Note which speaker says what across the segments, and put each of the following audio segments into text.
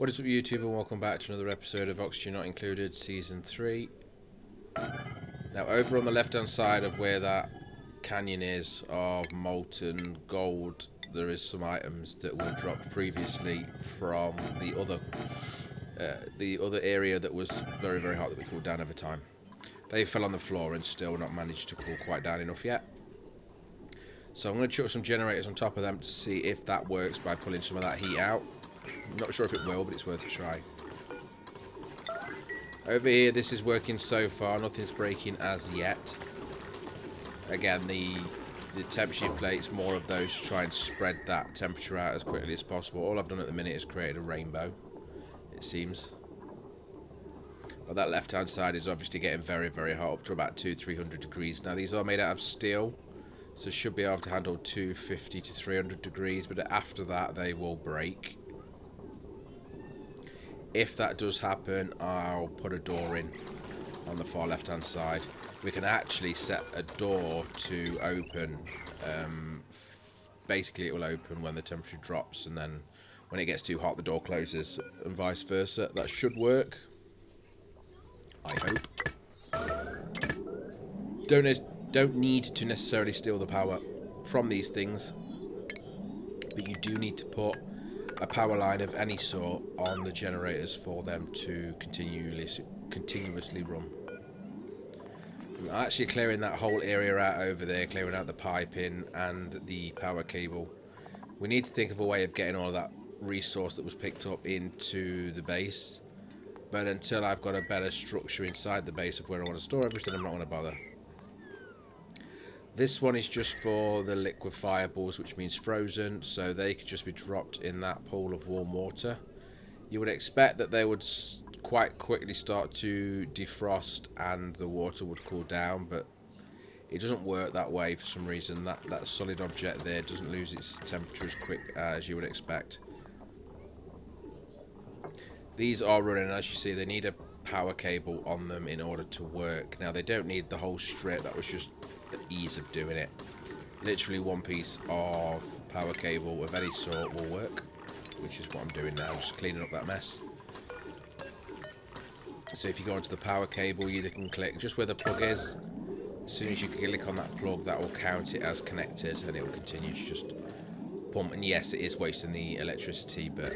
Speaker 1: What is up YouTube and welcome back to another episode of Oxygen Not Included Season 3. Now over on the left hand side of where that canyon is of molten gold there is some items that were dropped previously from the other uh, the other area that was very very hot that we cooled down over time. They fell on the floor and still not managed to cool quite down enough yet. So I'm going to chuck some generators on top of them to see if that works by pulling some of that heat out. I'm not sure if it will, but it's worth a try. Over here, this is working so far. Nothing's breaking as yet. Again, the the temperature plates, more of those to try and spread that temperature out as quickly as possible. All I've done at the minute is created a rainbow, it seems. But that left-hand side is obviously getting very, very hot, up to about 200-300 degrees. Now, these are made out of steel, so should be able to handle 250 to 300 degrees, but after that, they will break if that does happen, I'll put a door in on the far left hand side. We can actually set a door to open. Um, basically, it will open when the temperature drops, and then when it gets too hot, the door closes, and vice versa. That should work. I hope. Don't, don't need to necessarily steal the power from these things, but you do need to put a power line of any sort on the generators for them to continuously continuously run. I'm actually clearing that whole area out over there, clearing out the piping and the power cable. We need to think of a way of getting all of that resource that was picked up into the base. But until I've got a better structure inside the base of where I want to store everything, I'm not going to bother. This one is just for the liquid fireballs, which means frozen, so they could just be dropped in that pool of warm water. You would expect that they would quite quickly start to defrost and the water would cool down, but it doesn't work that way for some reason. That, that solid object there doesn't lose its temperature as quick uh, as you would expect. These are running, as you see, they need a power cable on them in order to work. Now, they don't need the whole strip, that was just the ease of doing it. Literally one piece of power cable of any sort will work, which is what I'm doing now, just cleaning up that mess. So if you go onto the power cable, you either can click just where the plug is. As soon as you click on that plug, that will count it as connected, and it will continue to just pump. And yes, it is wasting the electricity, but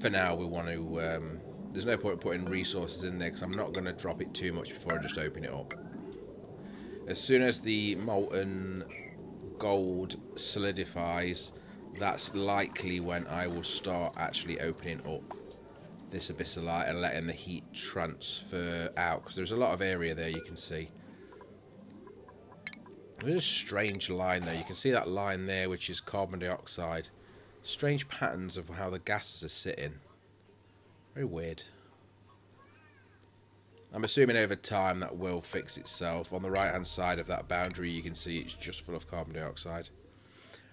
Speaker 1: for now, we want to... Um, there's no point putting resources in there, because I'm not going to drop it too much before I just open it up. As soon as the molten gold solidifies, that's likely when I will start actually opening up this abyssalite and letting the heat transfer out. Because there's a lot of area there you can see. There's a strange line there. You can see that line there, which is carbon dioxide. Strange patterns of how the gases are sitting. Very weird. I'm assuming over time that will fix itself. On the right hand side of that boundary you can see it's just full of carbon dioxide.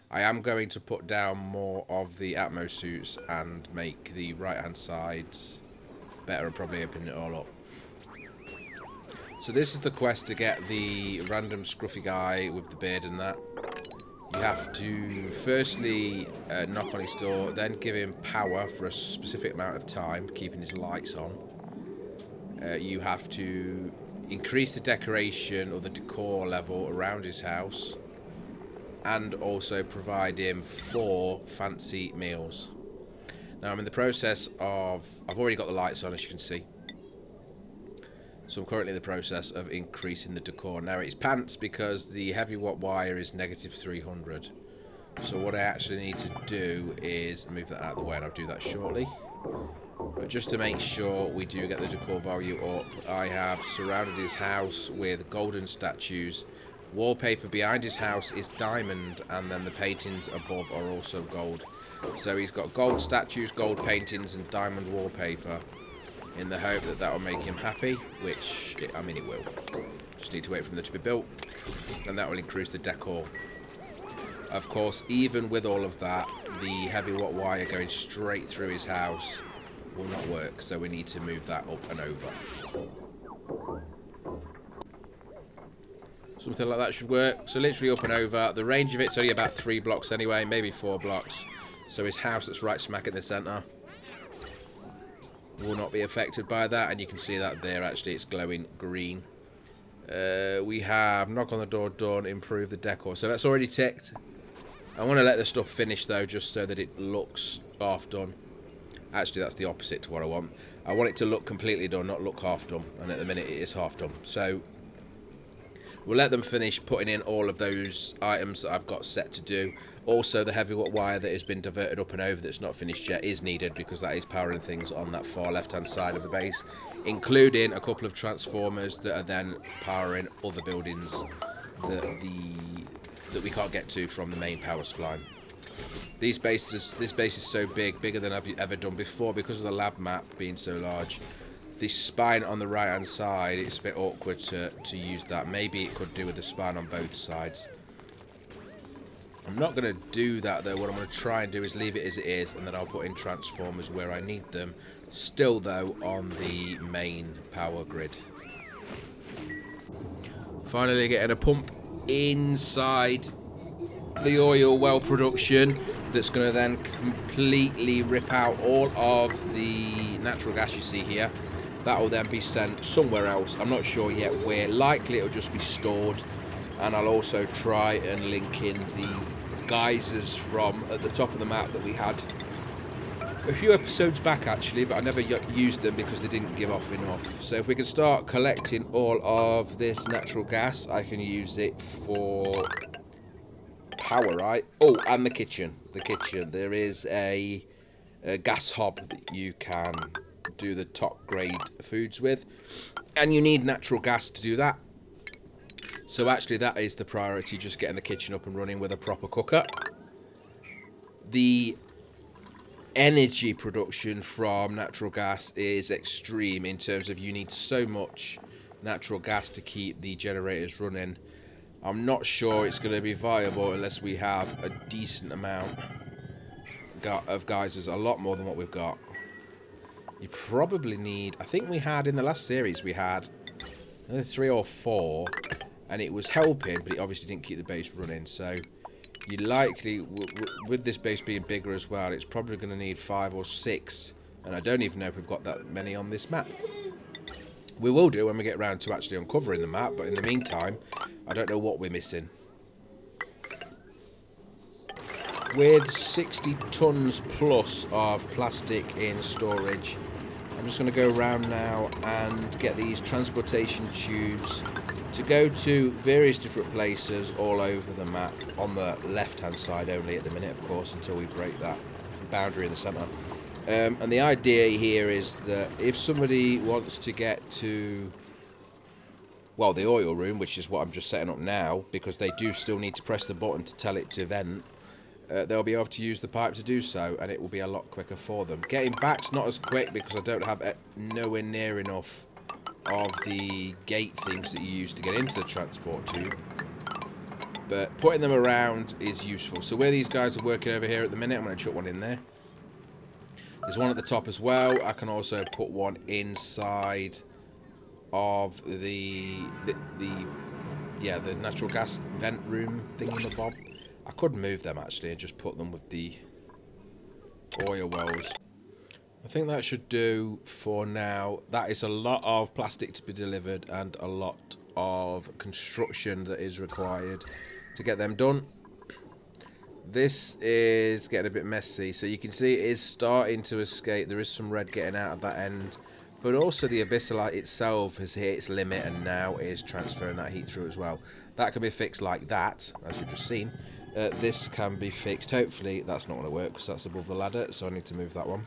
Speaker 1: I am going to put down more of the Atmo suits and make the right hand sides better and probably open it all up. So this is the quest to get the random scruffy guy with the beard and that. You have to firstly uh, knock on his door, then give him power for a specific amount of time, keeping his lights on uh, you have to increase the decoration or the decor level around his house and also provide him four fancy meals. Now I'm in the process of, I've already got the lights on as you can see. So I'm currently in the process of increasing the decor. Now it's pants because the heavy watt wire is negative 300. So what I actually need to do is move that out of the way and I'll do that shortly. But just to make sure we do get the decor value up, I have surrounded his house with golden statues. Wallpaper behind his house is diamond, and then the paintings above are also gold. So he's got gold statues, gold paintings, and diamond wallpaper in the hope that that will make him happy, which, it, I mean, it will. Just need to wait for them to be built, and that will increase the decor. Of course, even with all of that, the heavy watt wire going straight through his house will not work, so we need to move that up and over. Something like that should work. So literally up and over. The range of it's only about three blocks anyway, maybe four blocks. So his house that's right smack at the centre. will not be affected by that. And you can see that there, actually, it's glowing green. Uh, we have knock on the door done, improve the decor. So that's already ticked. I want to let the stuff finish, though, just so that it looks half done. Actually, that's the opposite to what I want. I want it to look completely done, not look half done. And at the minute, it is half done. So we'll let them finish putting in all of those items that I've got set to do. Also, the heavy wire that has been diverted up and over that's not finished yet is needed because that is powering things on that far left-hand side of the base, including a couple of transformers that are then powering other buildings that the that we can't get to from the main power supply. These bases, this base is so big, bigger than I've ever done before because of the lab map being so large. The spine on the right hand side, it's a bit awkward to, to use that. Maybe it could do with the spine on both sides. I'm not going to do that though. What I'm going to try and do is leave it as it is and then I'll put in transformers where I need them. Still though on the main power grid. Finally getting a pump inside the oil well production that's going to then completely rip out all of the natural gas you see here. That will then be sent somewhere else. I'm not sure yet where. Likely it'll just be stored. And I'll also try and link in the geysers from at the top of the map that we had a few episodes back actually, but I never used them because they didn't give off enough. So if we can start collecting all of this natural gas, I can use it for power, right? Oh, and the kitchen. The kitchen. There is a, a gas hob that you can do the top grade foods with. And you need natural gas to do that. So actually that is the priority, just getting the kitchen up and running with a proper cooker. The energy production from natural gas is extreme in terms of you need so much natural gas to keep the generators running I'm not sure it's going to be viable unless we have a decent amount of geysers, a lot more than what we've got. You probably need, I think we had in the last series, we had uh, three or four, and it was helping, but it obviously didn't keep the base running, so you likely, with this base being bigger as well, it's probably going to need five or six, and I don't even know if we've got that many on this map. We will do when we get around to actually uncovering the map, but in the meantime, I don't know what we're missing. With 60 tons plus of plastic in storage, I'm just going to go around now and get these transportation tubes to go to various different places all over the map on the left hand side only at the minute of course until we break that boundary in the centre um, and the idea here is that if somebody wants to get to well, the oil room, which is what I'm just setting up now, because they do still need to press the button to tell it to vent, uh, they'll be able to use the pipe to do so, and it will be a lot quicker for them. Getting back's not as quick because I don't have nowhere near enough of the gate things that you use to get into the transport tube. But putting them around is useful. So where these guys are working over here at the minute, I'm going to chuck one in there. There's one at the top as well. I can also put one inside of the, the, the yeah, the natural gas vent room thingy bob. I could move them actually and just put them with the oil wells. I think that should do for now. That is a lot of plastic to be delivered and a lot of construction that is required to get them done. This is getting a bit messy. So you can see it is starting to escape. There is some red getting out of that end. But also the Abyssalite itself has hit its limit and now is transferring that heat through as well. That can be fixed like that, as you've just seen. Uh, this can be fixed. Hopefully that's not going to work because that's above the ladder, so I need to move that one.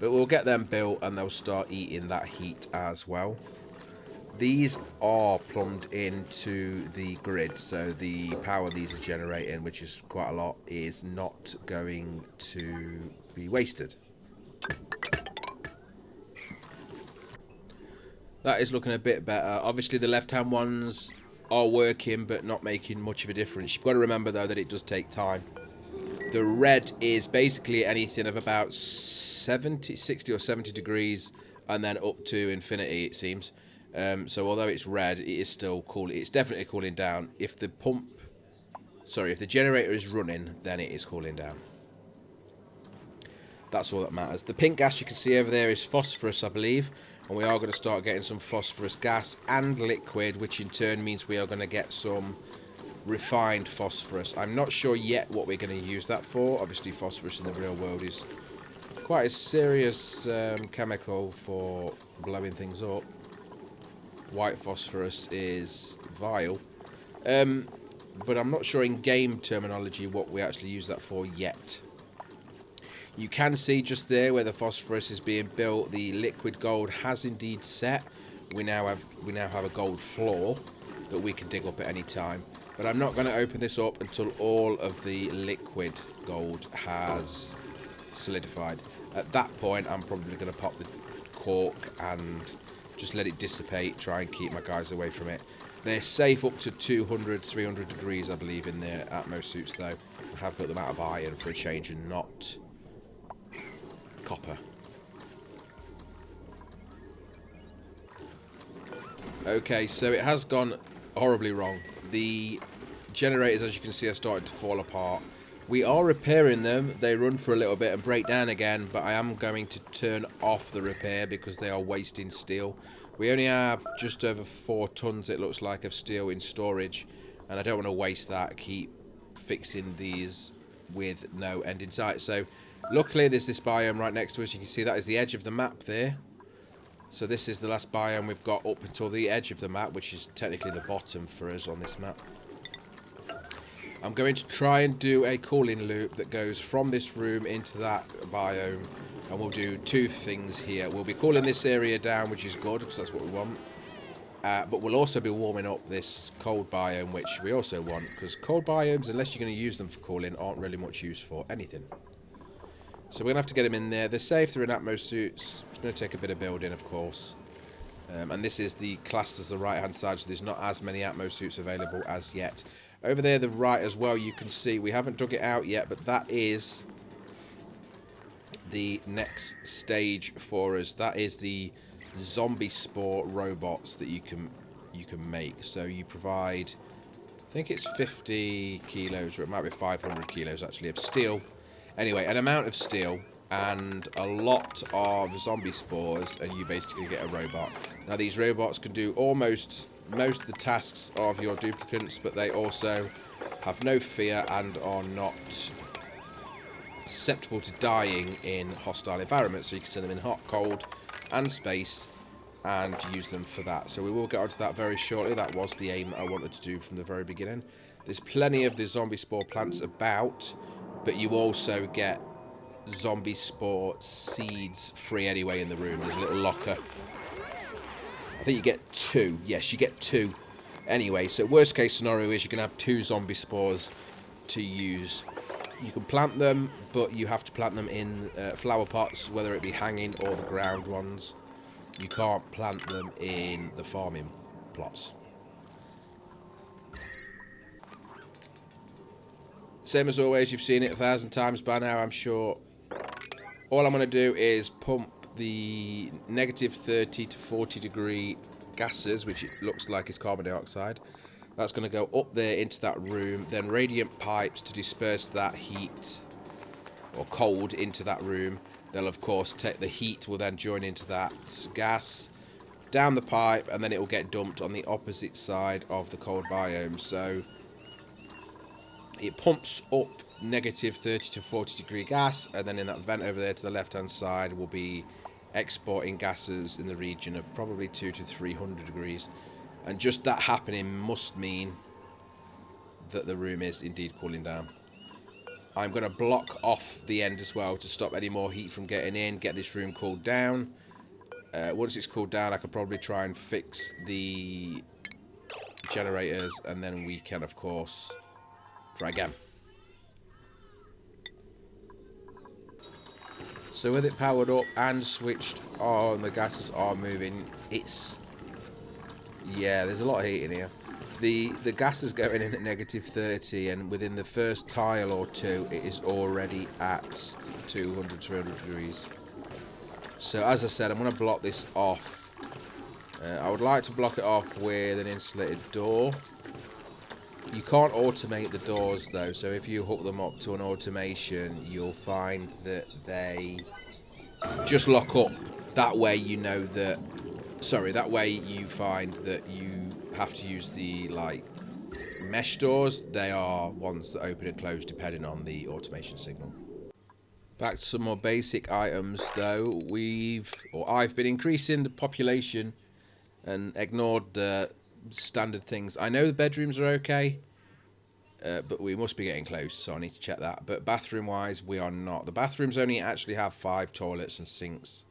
Speaker 1: But we'll get them built and they'll start eating that heat as well. These are plumbed into the grid, so the power these are generating, which is quite a lot, is not going to be wasted. That is looking a bit better. Obviously, the left-hand ones are working, but not making much of a difference. You've got to remember, though, that it does take time. The red is basically anything of about 70, 60 or 70 degrees, and then up to infinity, it seems. Um, so although it's red, it is still cool. It's definitely cooling down. If the pump, sorry, if the generator is running, then it is cooling down. That's all that matters. The pink gas you can see over there is phosphorus, I believe. And we are going to start getting some phosphorus gas and liquid, which in turn means we are going to get some refined phosphorus. I'm not sure yet what we're going to use that for. Obviously, phosphorus in the real world is quite a serious um, chemical for blowing things up. White phosphorus is vile. Um, but I'm not sure in game terminology what we actually use that for yet. You can see just there where the phosphorus is being built, the liquid gold has indeed set. We now have we now have a gold floor that we can dig up at any time. But I'm not going to open this up until all of the liquid gold has solidified. At that point, I'm probably going to pop the cork and just let it dissipate, try and keep my guys away from it. They're safe up to 200, 300 degrees, I believe, in their Atmo suits, though. I have put them out of iron for a change and not copper. Okay, so it has gone horribly wrong. The generators, as you can see, are starting to fall apart. We are repairing them. They run for a little bit and break down again, but I am going to turn off the repair because they are wasting steel. We only have just over four tons, it looks like, of steel in storage, and I don't want to waste that. Keep fixing these with no end in sight. So Luckily, there's this biome right next to us. You can see that is the edge of the map there. So this is the last biome we've got up until the edge of the map, which is technically the bottom for us on this map. I'm going to try and do a calling loop that goes from this room into that biome. And we'll do two things here. We'll be cooling this area down, which is good, because that's what we want. Uh, but we'll also be warming up this cold biome, which we also want. Because cold biomes, unless you're going to use them for cooling, aren't really much use for anything. So we're going to have to get them in there. They're safe. They're in Atmo suits. It's going to take a bit of building, of course. Um, and this is the class as the right-hand side, so there's not as many Atmo suits available as yet. Over there, the right as well, you can see, we haven't dug it out yet, but that is the next stage for us. That is the zombie spore robots that you can you can make. So you provide, I think it's 50 kilos, or it might be 500 kilos actually, of steel Anyway, an amount of steel and a lot of zombie spores and you basically get a robot. Now these robots can do almost most of the tasks of your duplicants but they also have no fear and are not susceptible to dying in hostile environments so you can send them in hot, cold and space and use them for that. So we will get onto that very shortly. That was the aim I wanted to do from the very beginning. There's plenty of the zombie spore plants about but you also get zombie spore seeds free anyway in the room. There's a little locker. I think you get two. Yes, you get two. Anyway, so worst case scenario is you can have two zombie spores to use. You can plant them, but you have to plant them in uh, flower pots, whether it be hanging or the ground ones. You can't plant them in the farming plots. Same as always, you've seen it a thousand times by now, I'm sure. All I'm going to do is pump the negative 30 to 40 degree gases, which it looks like is carbon dioxide. That's going to go up there into that room. Then radiant pipes to disperse that heat or cold into that room. They'll, of course, take the heat will then join into that gas down the pipe and then it will get dumped on the opposite side of the cold biome. So it pumps up negative 30 to 40 degree gas and then in that vent over there to the left hand side will be exporting gases in the region of probably 2 to 300 degrees. And just that happening must mean that the room is indeed cooling down. I'm going to block off the end as well to stop any more heat from getting in get this room cooled down. Uh, once it's cooled down I could probably try and fix the generators and then we can of course Try again. So with it powered up and switched on, the gases are moving. It's... Yeah, there's a lot of heat in here. The, the gas is going in at negative 30 and within the first tile or two it is already at 200, 300 degrees. So as I said, I'm going to block this off. Uh, I would like to block it off with an insulated door You can't automate the doors though, so if you hook them up to an automation, you'll find that they just lock up. That way you know that, sorry, that way you find that you have to use the like mesh doors. They are ones that open and close depending on the automation signal. Back to some more basic items though. We've, or I've been increasing the population and ignored the standard things. I know the bedrooms are okay, uh, but we must be getting close, so I need to check that. But bathroom-wise, we are not. The bathrooms only actually have five toilets and sinks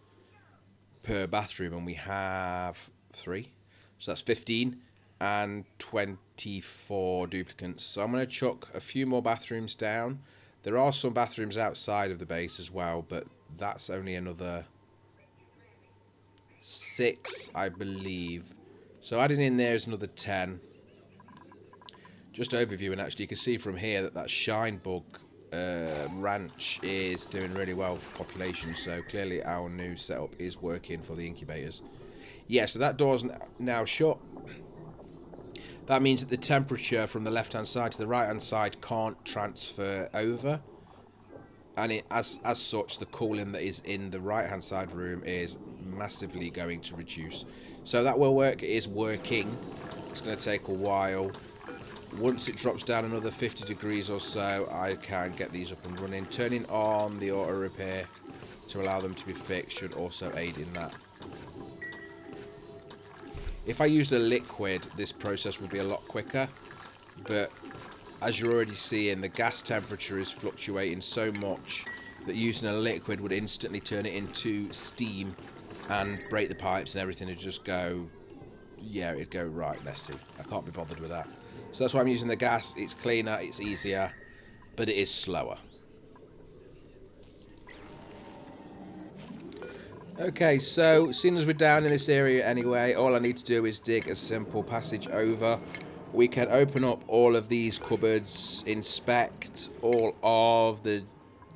Speaker 1: per bathroom, and we have three. So that's 15 and 24 duplicants. So I'm going to chuck a few more bathrooms down. There are some bathrooms outside of the base as well, but that's only another six, I believe. So adding in there is another 10. Just overviewing actually you can see from here that that Shine Bug uh, ranch is doing really well for population. So clearly our new setup is working for the incubators. Yeah, so that door's now shut. That means that the temperature from the left-hand side to the right-hand side can't transfer over. And it, as, as such, the cooling that is in the right-hand side room is massively going to reduce. So that will work. It is working. It's going to take a while. Once it drops down another 50 degrees or so, I can get these up and running. Turning on the auto repair to allow them to be fixed should also aid in that. If I use a liquid, this process will be a lot quicker. But as you're already seeing, the gas temperature is fluctuating so much that using a liquid would instantly turn it into steam and break the pipes and everything would just go, yeah, it'd go right messy. I can't be bothered with that. So that's why I'm using the gas. It's cleaner, it's easier, but it is slower. Okay, so seeing as we're down in this area anyway, all I need to do is dig a simple passage over. We can open up all of these cupboards, inspect all of the,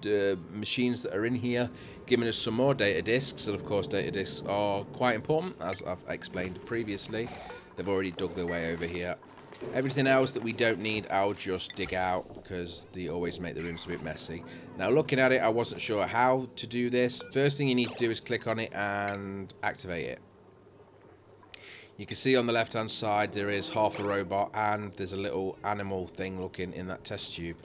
Speaker 1: the machines that are in here, giving us some more data disks. And of course, data disks are quite important, as I've explained previously. They've already dug their way over here. Everything else that we don't need, I'll just dig out because they always make the rooms a bit messy. Now, looking at it, I wasn't sure how to do this. First thing you need to do is click on it and activate it. You can see on the left-hand side there is half a robot and there's a little animal thing looking in that test tube.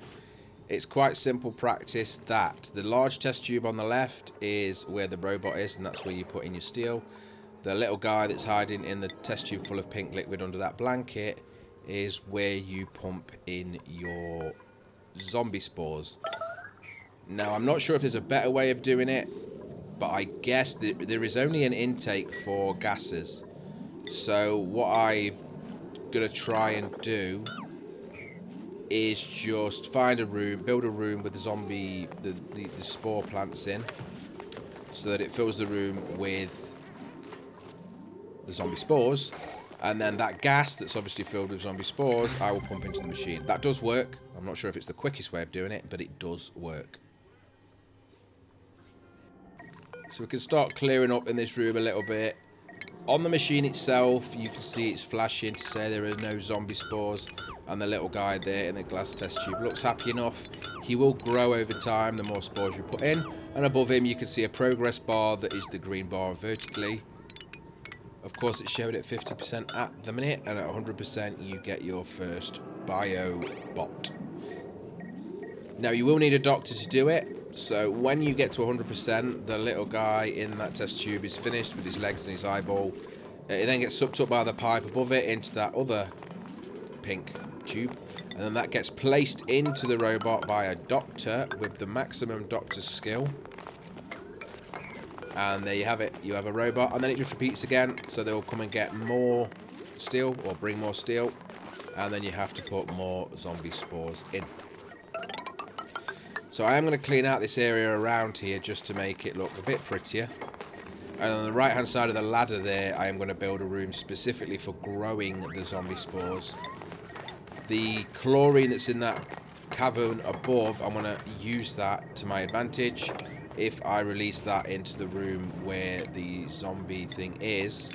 Speaker 1: It's quite simple practice that the large test tube on the left is where the robot is and that's where you put in your steel. The little guy that's hiding in the test tube full of pink liquid under that blanket is where you pump in your zombie spores. Now, I'm not sure if there's a better way of doing it, but I guess there is only an intake for gases. So what I'm going to try and do is just find a room, build a room with the zombie, the, the, the spore plants in, so that it fills the room with the zombie spores, and then that gas that's obviously filled with zombie spores, I will pump into the machine. That does work. I'm not sure if it's the quickest way of doing it, but it does work. So we can start clearing up in this room a little bit. On the machine itself, you can see it's flashing to say there are no zombie spores. And the little guy there in the glass test tube looks happy enough. He will grow over time the more spores you put in. And above him, you can see a progress bar that is the green bar vertically. Of course, it's showing at 50% at the minute, and at 100% you get your first bio bot. Now, you will need a doctor to do it, so when you get to 100%, the little guy in that test tube is finished with his legs and his eyeball. Uh, it then gets sucked up by the pipe above it into that other pink tube, and then that gets placed into the robot by a doctor with the maximum doctor skill. And there you have it. You have a robot. And then it just repeats again. So they'll come and get more steel or bring more steel. And then you have to put more zombie spores in. So I am going to clean out this area around here just to make it look a bit prettier. And on the right hand side of the ladder there, I am going to build a room specifically for growing the zombie spores. The chlorine that's in that cavern above, I'm going to use that to my advantage if I release that into the room where the zombie thing is,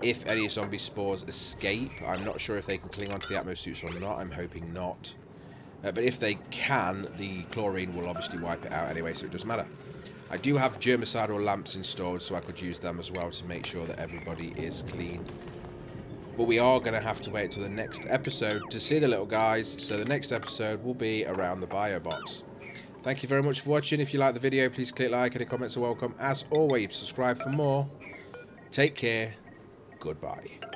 Speaker 1: if any zombie spores escape. I'm not sure if they can cling onto the Atmo suits or not. I'm hoping not. Uh, but if they can, the chlorine will obviously wipe it out anyway, so it doesn't matter. I do have germicidal lamps installed, so I could use them as well to make sure that everybody is clean. But we are going to have to wait till the next episode to see the little guys, so the next episode will be around the bio bot. Thank you very much for watching. If you like the video, please click like. Any comments are welcome. As always, subscribe for more. Take care. Goodbye.